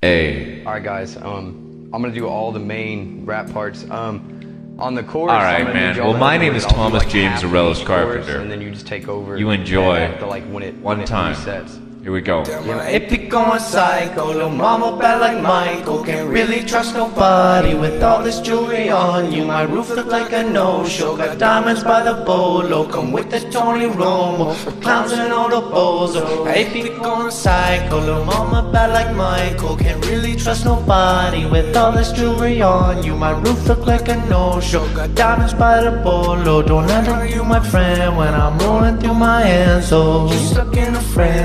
Hey. All right, guys. Um, I'm gonna do all the main rap parts. Um, on the chorus. All right, I'm man. Well, my name is Thomas like, James chorus, Carpenter. and then you just take over. You enjoy. the, like when it One when it time. resets. Here we go. If you going psycho, little mama bad like Michael. Can't really trust nobody with all this jewelry on you. My roof look like a no-show. Got diamonds by the bolo. Come with the Tony Romo. For clowns and all the bozo If you going psycho, little mama bad like Michael. Can't really trust nobody with all this jewelry on you. My roof look like a no-show. Got diamonds by the bolo. Don't let you my friend When I'm rolling through my hands, oh You stuck in a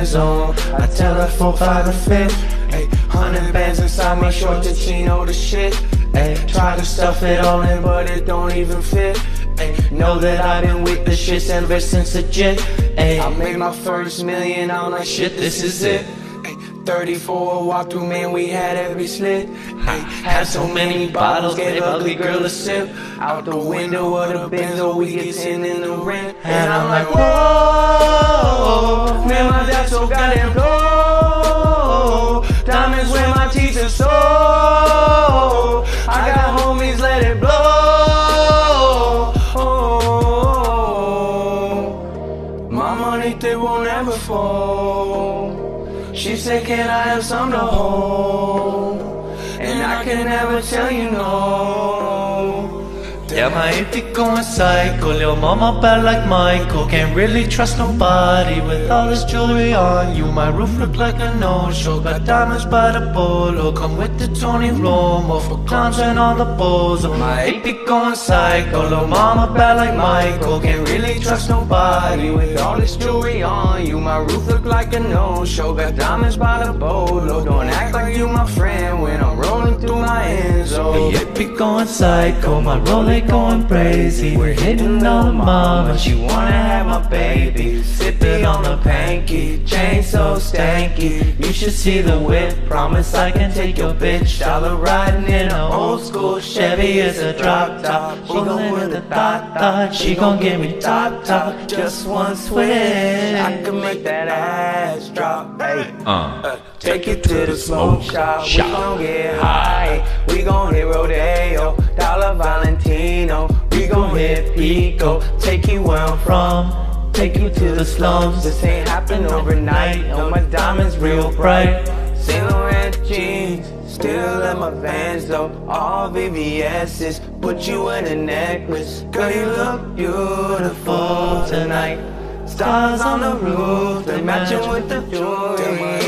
zone I tell her four, five, and fifth. Hey, hundred bands inside my short to chino the shit. Hey, try to stuff it all in, but it don't even fit. Hey, know that I've been with the shits ever since the legit. Hey, I made my first million, I'm like shit, this is it. Hey, 34 walk through, man, we had every slit. Hey, had so many bottles, gave ugly girl a sip. Out the window of the Benzo, we get in the rent. And I'm like, whoa, money, they won't ever fall. She said, Can I have some to hold? And I can never tell you no. Yeah, my hippie going psycho, little mama bad like Michael. Can't really trust nobody with all this jewelry on you. My roof look like a no-show, got diamonds by the bolo. Come with the Tony Romo for clowns and all the balls. Oh, my hippie going psycho, little mama bad like Michael. Can't really trust nobody with all this jewelry on you. My roof look like a no-show, got diamonds by the bolo. Don't act like you my friend when I'm rolling through my Enzo. Hippie going psycho, my Rolex going crazy. We're hitting all the mama, she wanna have my baby. Sippy on the panky, chain so stanky. You should see the whip, promise I can take your bitch. Dollar riding in a old school Chevy, it's a drop top. She gon' with the thought thought, she gon' give me top top. Just one switch, I can make that ass drop. Hey. Uh. Take it to the smoke shop. We gon' get high. We gon' hit Rodeo, Dollar Valentino. We gon' hit Pico. Take you where I'm from. Take you to the slums. This ain't happen overnight. Know my diamonds real bright. Laurent jeans. Still in my vans though, all VVS's. Put you in a necklace. Girl, you look beautiful tonight. Stars on the roof, they matching with the jewelry.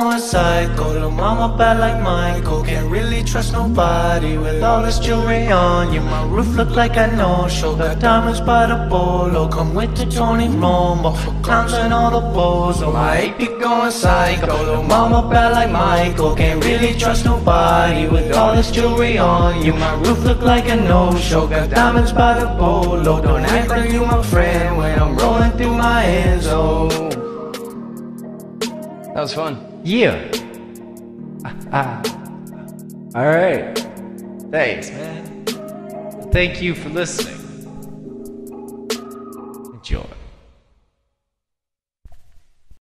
Be going psycho, little mama bad like Michael. Can't really trust nobody with all this jewelry on you. My roof look like a no-show, got diamonds by the bolo. Come with the Tony Romo for clowns and all the bozo. My AP going psycho, little mama bad like Michael. Can't really trust nobody with all this jewelry on you. My roof look like a no-show, got diamonds by the bolo. Don't act like you my friend when I'm rolling through my Enzo. That was fun. Yeah. Ah. All right. Thanks, man. Thank you for listening.